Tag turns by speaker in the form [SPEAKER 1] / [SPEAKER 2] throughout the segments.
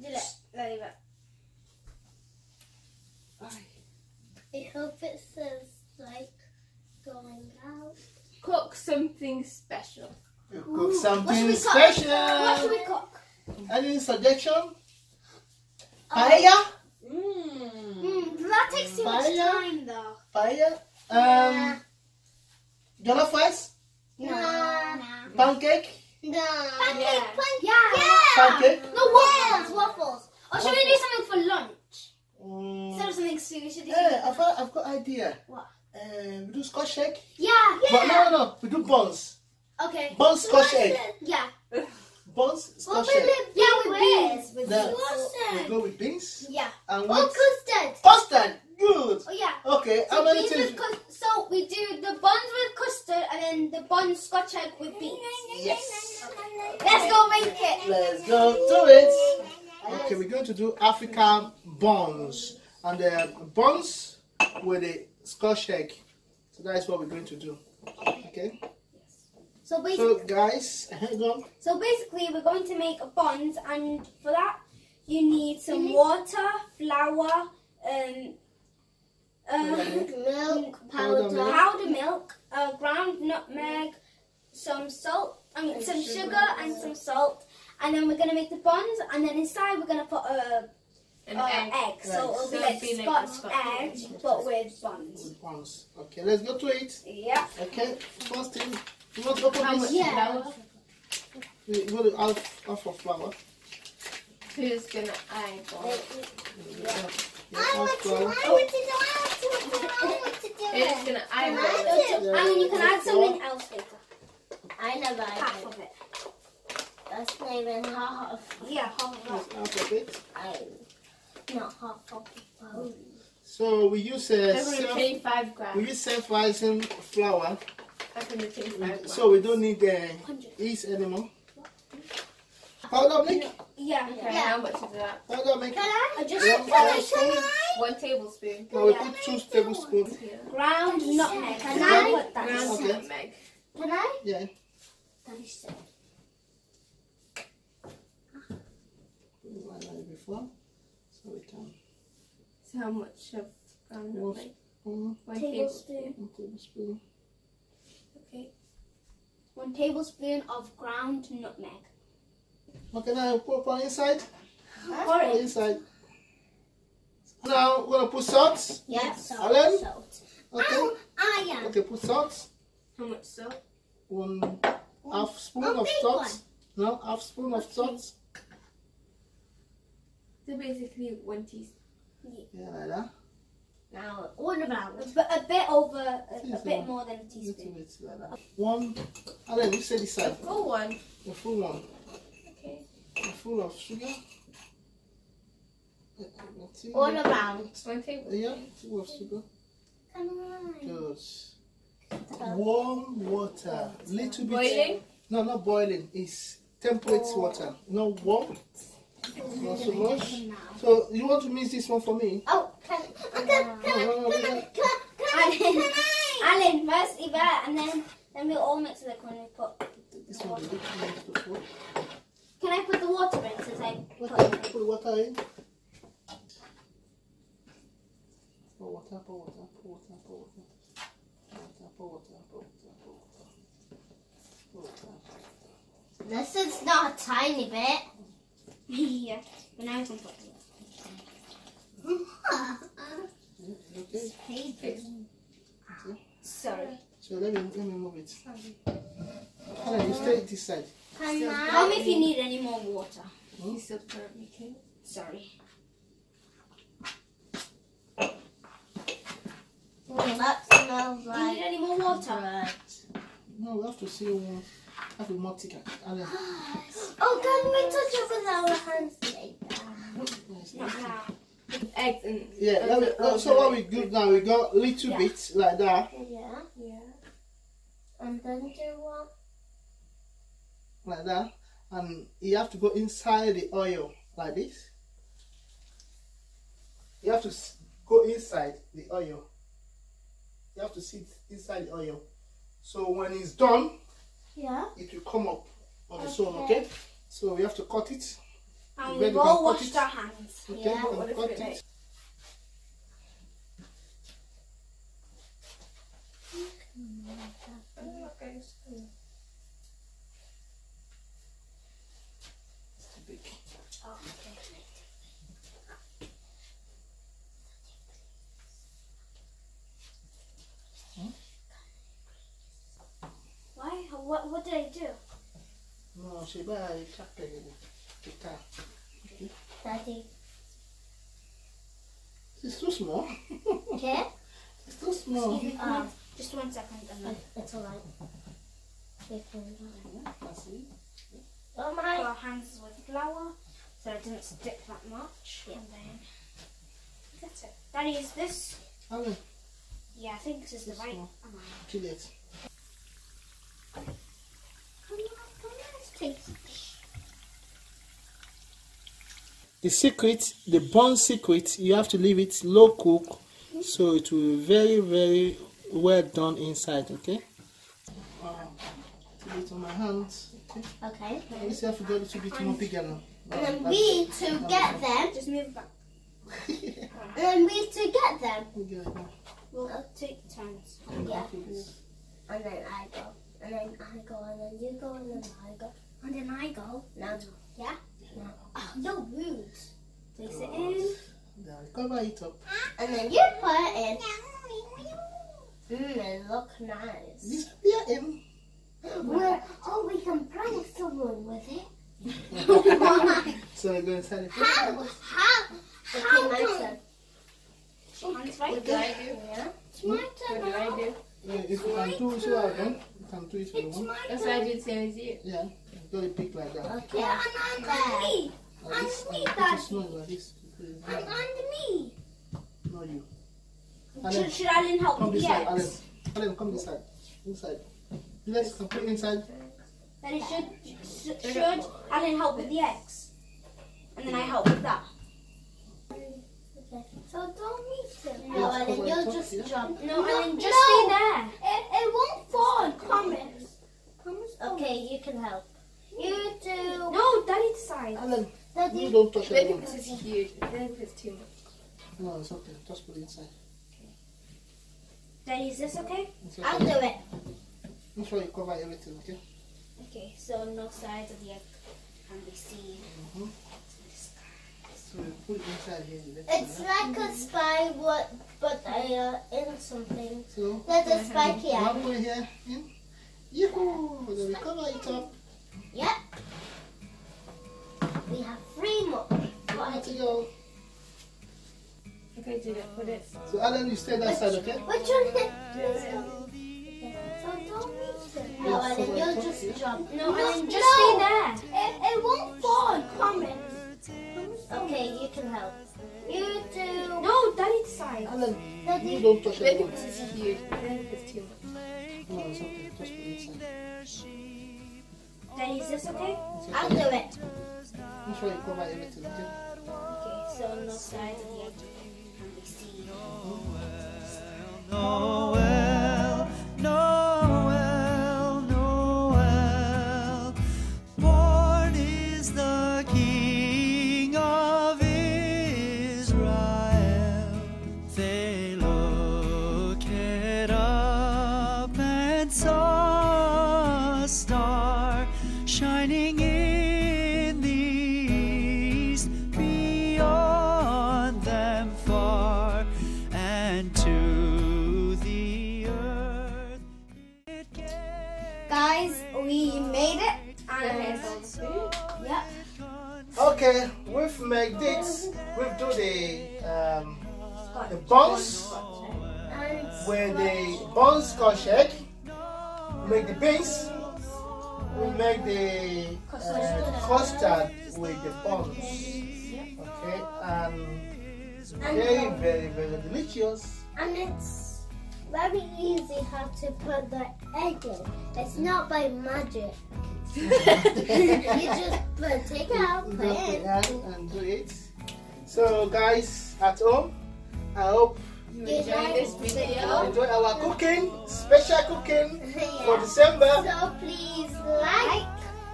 [SPEAKER 1] Dile, dale, va.
[SPEAKER 2] I hope it says like going out.
[SPEAKER 3] Cook something special.
[SPEAKER 4] You cook
[SPEAKER 1] What should
[SPEAKER 4] something
[SPEAKER 1] we cook? What should
[SPEAKER 4] special.
[SPEAKER 1] we cook?
[SPEAKER 4] Any suggestion? Paella?
[SPEAKER 3] Mmm.
[SPEAKER 1] Mm, that takes too much time though.
[SPEAKER 4] Paella? Um, jollof rice?
[SPEAKER 1] Nah.
[SPEAKER 4] Pancake?
[SPEAKER 2] No.
[SPEAKER 1] Pancake,
[SPEAKER 3] Yeah.
[SPEAKER 1] pancake. Yeah.
[SPEAKER 4] Pancake?
[SPEAKER 1] No, waffles, waffles. Or should we do something for lunch?
[SPEAKER 4] Mm,
[SPEAKER 1] Instead of something sweet, we should do
[SPEAKER 4] Hey,
[SPEAKER 1] something.
[SPEAKER 4] I've got, I've got idea.
[SPEAKER 1] What?
[SPEAKER 4] Uh, we do scotch egg.
[SPEAKER 1] Yeah,
[SPEAKER 4] But
[SPEAKER 1] yeah.
[SPEAKER 4] no, no, no. We do buns.
[SPEAKER 1] Okay.
[SPEAKER 4] Buns scotch egg.
[SPEAKER 1] Yeah.
[SPEAKER 4] Buns
[SPEAKER 2] What
[SPEAKER 4] scotch
[SPEAKER 2] will
[SPEAKER 4] egg.
[SPEAKER 2] it be
[SPEAKER 1] Yeah, with beans.
[SPEAKER 2] with?
[SPEAKER 1] With
[SPEAKER 4] Then
[SPEAKER 1] beans.
[SPEAKER 4] we go with beans
[SPEAKER 1] Yeah.
[SPEAKER 4] and
[SPEAKER 2] Oh,
[SPEAKER 4] with
[SPEAKER 2] custard.
[SPEAKER 4] custard. Good.
[SPEAKER 1] Oh yeah.
[SPEAKER 4] Okay, how many
[SPEAKER 1] beans
[SPEAKER 4] things?
[SPEAKER 1] with cus- so we do the buns with custard and then the buns scotch egg with beans.
[SPEAKER 4] Yes.
[SPEAKER 1] Let's go make it.
[SPEAKER 4] Let's go do it. Okay, we're going to do African buns and the buns with the scotch egg. So that is what we're going to do. Okay.
[SPEAKER 1] So basically,
[SPEAKER 4] So guys, hang on.
[SPEAKER 1] so basically, we're going to make buns, and for that, you need some water, flour, um, um,
[SPEAKER 2] Milk
[SPEAKER 4] Powder
[SPEAKER 2] powder.
[SPEAKER 4] milk.
[SPEAKER 1] powder milk, uh, ground nutmeg, some salt, I mean some sugar and some salt, and then we're gonna make the buns, and then inside we're gonna put a,
[SPEAKER 3] An
[SPEAKER 1] a
[SPEAKER 3] egg.
[SPEAKER 1] egg. So it'll be
[SPEAKER 3] So
[SPEAKER 1] like
[SPEAKER 3] it'll be like
[SPEAKER 1] Scotch
[SPEAKER 3] Scotch
[SPEAKER 1] egg,
[SPEAKER 3] egg.
[SPEAKER 1] but with buns.
[SPEAKER 4] With buns. Okay, let's go to it.
[SPEAKER 1] Yeah.
[SPEAKER 4] Okay, first thing, you want to open
[SPEAKER 3] How
[SPEAKER 4] this?
[SPEAKER 3] much
[SPEAKER 1] Yeah.
[SPEAKER 3] flour?
[SPEAKER 4] We go to half, half of flour.
[SPEAKER 3] Who's gonna eyeball?
[SPEAKER 4] Yeah,
[SPEAKER 2] I
[SPEAKER 4] half
[SPEAKER 2] want to. I want to do. I want to. I want to do
[SPEAKER 3] gonna
[SPEAKER 2] I
[SPEAKER 3] eyeball
[SPEAKER 2] like
[SPEAKER 3] it?
[SPEAKER 2] it.
[SPEAKER 1] And then you can add something else later.
[SPEAKER 2] I never
[SPEAKER 1] Half
[SPEAKER 2] did.
[SPEAKER 1] of it.
[SPEAKER 2] That's not even half.
[SPEAKER 1] Yeah, half of
[SPEAKER 4] Just
[SPEAKER 1] that.
[SPEAKER 4] half of it.
[SPEAKER 2] I not half of the bowl.
[SPEAKER 4] So we use uh, self, we use self-rising flour,
[SPEAKER 3] I'm gonna take five grams.
[SPEAKER 4] so we don't need uh, yeast anymore. Powder milk,
[SPEAKER 1] Yeah.
[SPEAKER 3] Okay,
[SPEAKER 2] Yeah.
[SPEAKER 3] how much is that?
[SPEAKER 4] powder milk.
[SPEAKER 2] Can I?
[SPEAKER 1] I just
[SPEAKER 4] One tablespoon.
[SPEAKER 3] One tablespoon.
[SPEAKER 4] No, we
[SPEAKER 1] Yeah.
[SPEAKER 4] put two tablespoons.
[SPEAKER 1] Ground nutmeg.
[SPEAKER 2] Can
[SPEAKER 1] I
[SPEAKER 2] I?
[SPEAKER 1] put that?
[SPEAKER 3] Ground
[SPEAKER 4] Okay.
[SPEAKER 3] nutmeg.
[SPEAKER 2] Can I?
[SPEAKER 4] Yeah.
[SPEAKER 2] Daddy said.
[SPEAKER 4] Like that before, so we can.
[SPEAKER 3] So how much of ground nutmeg?
[SPEAKER 4] Mm,
[SPEAKER 3] One
[SPEAKER 1] Tablespoon.
[SPEAKER 3] tablespoon.
[SPEAKER 4] one tablespoon.
[SPEAKER 3] Okay.
[SPEAKER 1] One tablespoon of ground nutmeg.
[SPEAKER 4] Okay, now put one inside.
[SPEAKER 1] Pour
[SPEAKER 4] Put
[SPEAKER 1] it.
[SPEAKER 4] inside. Now gonna put salt.
[SPEAKER 2] Yeah. Salt.
[SPEAKER 4] Alan?
[SPEAKER 2] Salt.
[SPEAKER 4] Okay.
[SPEAKER 2] Oh, I am.
[SPEAKER 4] Okay, put salt.
[SPEAKER 3] How much salt?
[SPEAKER 4] One half spoon
[SPEAKER 2] a
[SPEAKER 4] of salt.
[SPEAKER 2] one.
[SPEAKER 4] No, half spoon of salt.
[SPEAKER 3] So basically one teaspoon.
[SPEAKER 4] Yeah, like that.
[SPEAKER 2] Now, what about?
[SPEAKER 1] A bit, a bit over, a, a
[SPEAKER 4] Teaspoon.
[SPEAKER 1] bit more than a teaspoon.
[SPEAKER 4] bit like that. One. Alan, you say this side.
[SPEAKER 3] Full one.
[SPEAKER 4] The full one.
[SPEAKER 3] Okay.
[SPEAKER 4] The full of sugar. Two.
[SPEAKER 2] What about?
[SPEAKER 3] One tablespoon.
[SPEAKER 4] Yeah, two of sugar.
[SPEAKER 2] Can I?
[SPEAKER 4] Good. Warm water. Little bit.
[SPEAKER 3] Boiling.
[SPEAKER 4] No, not boiling. It's temperate water. No warm. Not so much. So you want to mix this one for me?
[SPEAKER 2] Oh, can, can, can, can, I?
[SPEAKER 4] No, no, no,
[SPEAKER 2] Can I?
[SPEAKER 4] no.
[SPEAKER 2] Can, can, can, can I?
[SPEAKER 1] Alan, first Yvette, and then then we'll all mix it like when we put.
[SPEAKER 4] This one. we need to put.
[SPEAKER 1] Can I put the water in since I put
[SPEAKER 4] Water,
[SPEAKER 1] it in?
[SPEAKER 4] put water in. Pour water, water, water, water. Water, water, water, water. Water.
[SPEAKER 2] This is not a tiny bit.
[SPEAKER 1] yeah. But now we can put it.
[SPEAKER 4] Okay.
[SPEAKER 1] Sorry.
[SPEAKER 4] So let me let me move it. Alan, you stay this side.
[SPEAKER 2] Can
[SPEAKER 1] Tell me if you need any more water.
[SPEAKER 3] You still can't make it.
[SPEAKER 1] Sorry.
[SPEAKER 2] Mm, that smells
[SPEAKER 1] Do you
[SPEAKER 2] like
[SPEAKER 1] need any more water?
[SPEAKER 2] bread.
[SPEAKER 4] No, we have to see one. Have to more thicker. Alan.
[SPEAKER 2] Oh, can we touch it with our hands later?
[SPEAKER 1] Not now.
[SPEAKER 3] Eggs and
[SPEAKER 4] Yeah, let me,
[SPEAKER 3] Oh,
[SPEAKER 4] so what we do now, we got little
[SPEAKER 1] Yeah.
[SPEAKER 4] bits like that,
[SPEAKER 2] Yeah.
[SPEAKER 3] yeah.
[SPEAKER 2] And then do what?
[SPEAKER 4] like that, and you have to go inside the oil like this. You have to go inside the oil. You have to sit inside the oil. So when it's done,
[SPEAKER 2] Yeah.
[SPEAKER 4] it will come up on its own,
[SPEAKER 2] Okay.
[SPEAKER 4] okay? So we have to cut it.
[SPEAKER 1] And we've
[SPEAKER 4] we
[SPEAKER 1] all washed
[SPEAKER 4] it?
[SPEAKER 1] our hands.
[SPEAKER 4] Okay,
[SPEAKER 2] Yeah,
[SPEAKER 4] we
[SPEAKER 3] what
[SPEAKER 4] can
[SPEAKER 3] if
[SPEAKER 4] cut
[SPEAKER 3] it
[SPEAKER 4] it.
[SPEAKER 3] like-
[SPEAKER 4] It's too big.
[SPEAKER 1] Oh, okay. Why? What, what did I do?
[SPEAKER 4] No, she buy a jacket. Guitar.
[SPEAKER 2] Daddy.
[SPEAKER 4] It's too small.
[SPEAKER 2] Okay?
[SPEAKER 4] It's too small.
[SPEAKER 1] Excuse me, just one second. and
[SPEAKER 2] It's alright. Take one.
[SPEAKER 4] That's it.
[SPEAKER 2] Oh my.
[SPEAKER 1] our hands with flour so it doesn't stick that much. And then that's it. Daddy, is this?
[SPEAKER 4] Alan,
[SPEAKER 1] Yeah, I think this is the right
[SPEAKER 4] one.
[SPEAKER 1] amount.
[SPEAKER 4] Juliet.
[SPEAKER 2] Come on, come on, take.
[SPEAKER 4] The secret, the bun secret, you have to leave it low cook so it will be very, very well done inside, okay? Um, put it on my hands. Okay.
[SPEAKER 2] Okay.
[SPEAKER 4] This have to get a little bit more bigger now.
[SPEAKER 2] And then we to get them.
[SPEAKER 1] Just move back.
[SPEAKER 2] And then we to get them.
[SPEAKER 4] Bigger.
[SPEAKER 1] We'll take turns.
[SPEAKER 2] Yeah.
[SPEAKER 4] Please.
[SPEAKER 2] And then I go. And then I go. And then you go. And then I go. And then I go. Now. Yeah? Now. Oh, no rude.
[SPEAKER 1] Place it in.
[SPEAKER 4] Now cover it up.
[SPEAKER 2] And then you put it in. Mmm, it look nice.
[SPEAKER 4] Disappear in.
[SPEAKER 2] Well, oh, we can prank someone with it.
[SPEAKER 4] So I go inside.
[SPEAKER 2] How? How? How? Okay, oh, hmm? my turn.
[SPEAKER 1] Hands right.
[SPEAKER 3] What do I do?
[SPEAKER 2] Yeah. It's my
[SPEAKER 3] What
[SPEAKER 2] turn
[SPEAKER 3] do I
[SPEAKER 2] now.
[SPEAKER 3] do?
[SPEAKER 4] Yeah, if you can do so again, you can do it if you
[SPEAKER 2] It's
[SPEAKER 4] want.
[SPEAKER 2] my
[SPEAKER 3] That's
[SPEAKER 2] turn.
[SPEAKER 3] why I do the same as you.
[SPEAKER 4] Yeah, do it big like that.
[SPEAKER 2] Okay.
[SPEAKER 1] Yeah, and under me.
[SPEAKER 4] Like this,
[SPEAKER 1] I'm
[SPEAKER 4] and
[SPEAKER 1] me, Daddy.
[SPEAKER 4] it small like this.
[SPEAKER 1] And
[SPEAKER 4] down.
[SPEAKER 1] under me.
[SPEAKER 4] Not you.
[SPEAKER 1] Should,
[SPEAKER 4] Alan,
[SPEAKER 1] should Alan help
[SPEAKER 4] come
[SPEAKER 1] with
[SPEAKER 4] this
[SPEAKER 1] the
[SPEAKER 4] side, Alan.
[SPEAKER 1] eggs?
[SPEAKER 4] Alan, come this side. Inside. Let's can put it inside.
[SPEAKER 1] Then it should, should, should Alan help with the eggs? And then I help with that.
[SPEAKER 2] Okay. So don't meet him. No, and then you'll
[SPEAKER 4] up,
[SPEAKER 2] just
[SPEAKER 4] yeah.
[SPEAKER 2] jump.
[SPEAKER 1] No, Alan, just
[SPEAKER 2] no.
[SPEAKER 1] stay there.
[SPEAKER 2] It, it won't fall. Promise. Promise. Okay, you can help. You do.
[SPEAKER 1] No, Daddy decide.
[SPEAKER 4] Alan, you
[SPEAKER 2] Daddy.
[SPEAKER 4] don't touch
[SPEAKER 3] Maybe
[SPEAKER 4] it.
[SPEAKER 3] this is huge. Maybe it's too much.
[SPEAKER 4] No, it's okay. Just put it inside.
[SPEAKER 1] Daddy, is this okay?
[SPEAKER 4] It's
[SPEAKER 2] I'll do it.
[SPEAKER 4] Make sure you cover everything, okay?
[SPEAKER 1] Okay, so no sides of the egg can be seen.
[SPEAKER 4] Mhm. So you put it inside here. let's
[SPEAKER 2] It's
[SPEAKER 4] see.
[SPEAKER 2] like a spy, what, but I uh, in something.
[SPEAKER 4] So,
[SPEAKER 2] There's a spike here.
[SPEAKER 4] one way here, in. Yahoo! Then we cover it up.
[SPEAKER 2] Yep. We have three more.
[SPEAKER 4] Let it go.
[SPEAKER 3] Okay, do that. Put it.
[SPEAKER 4] So Alan, you stay that side, okay?
[SPEAKER 2] Which one hit? So don't meet. No, and then you'll just jump.
[SPEAKER 1] No, Alan, just
[SPEAKER 2] no.
[SPEAKER 1] stay there.
[SPEAKER 2] It, it won't fall. Promise. Okay, you can help. You do.
[SPEAKER 1] No, Daddy decide.
[SPEAKER 4] Alan, you
[SPEAKER 2] Daddy.
[SPEAKER 4] don't touch
[SPEAKER 3] Maybe this is huge. Maybe it's too much.
[SPEAKER 4] No, it's okay. Just put it inside.
[SPEAKER 1] Daddy, is this okay?
[SPEAKER 4] It's
[SPEAKER 2] I'll do it.
[SPEAKER 4] Make sure you cover everything, okay?
[SPEAKER 1] Okay, so no sides of the egg can be seen. Made
[SPEAKER 4] this. We've do the um, the buns
[SPEAKER 2] And
[SPEAKER 4] with the buns scotch egg. We make the beans. We make the uh, custard with the buns. Okay, and very, very, very delicious.
[SPEAKER 2] And it's very easy how to put the egg in. It's not by magic. you just put take out, put
[SPEAKER 4] and do it. So guys at home, I hope
[SPEAKER 3] you
[SPEAKER 2] enjoy
[SPEAKER 3] this video.
[SPEAKER 4] Enjoy our cooking, special cooking
[SPEAKER 2] yeah.
[SPEAKER 4] for December.
[SPEAKER 2] So please like,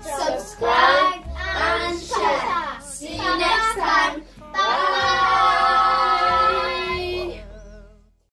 [SPEAKER 2] subscribe, and share. See you next time. Bye.